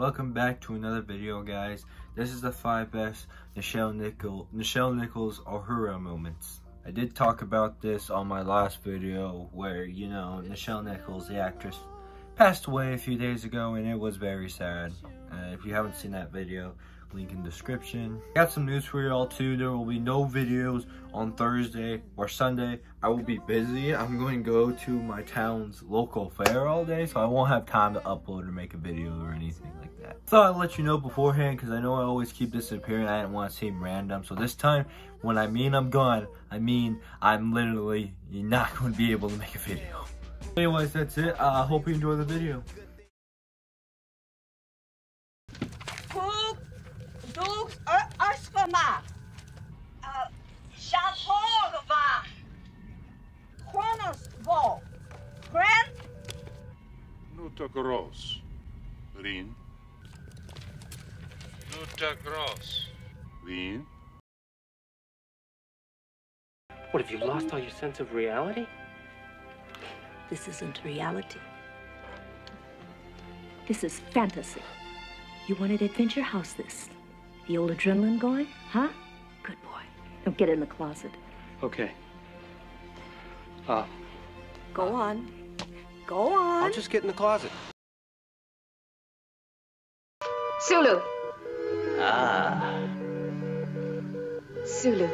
Welcome back to another video, guys. This is the five best Nichelle Nichols, Nichelle Nichols Uhura moments. I did talk about this on my last video where, you know, Nichelle Nichols, the actress, passed away a few days ago and it was very sad. Uh, if you haven't seen that video, link in description. Got some news for y'all too. There will be no videos on Thursday or Sunday. I will be busy. I'm going to go to my town's local fair all day, so I won't have time to upload or make a video or anything like that. Thought I'd let you know beforehand because I know I always keep disappearing. I didn't want to seem random. So this time, when I mean I'm gone, I mean I'm literally not going to be able to make a video. Anyways, that's it. I uh, hope you enjoy the video. Dogs Asfama, uh, Shahorva, Kronos Vol, Grand Nuta Gross. Rin. Nuta Gross. Vin. What, have you lost all your sense of reality? This isn't reality. This is fantasy. You wanted adventure? How's this? The old adrenaline going? Huh? Good boy. Don't get in the closet. Okay. Uh, Go on. Go on. I'll just get in the closet. Sulu. Ah. Sulu.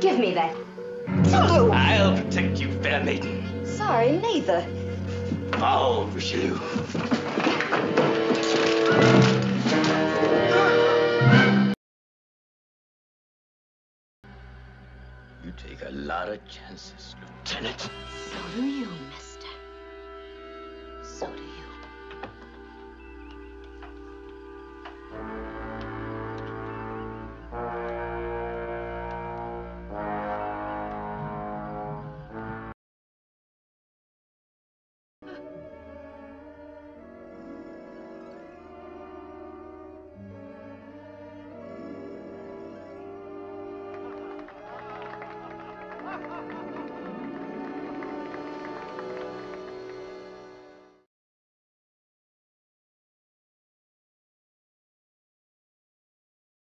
Give me that. Sulu! I'll protect you, fair maiden. Sorry, neither. Oh, Richelieu. You take a lot of chances, Lieutenant. So do you, mister. So do you.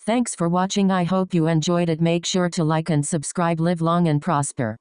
Thanks for watching. I hope you enjoyed it. Make sure to like and subscribe. Live long and prosper.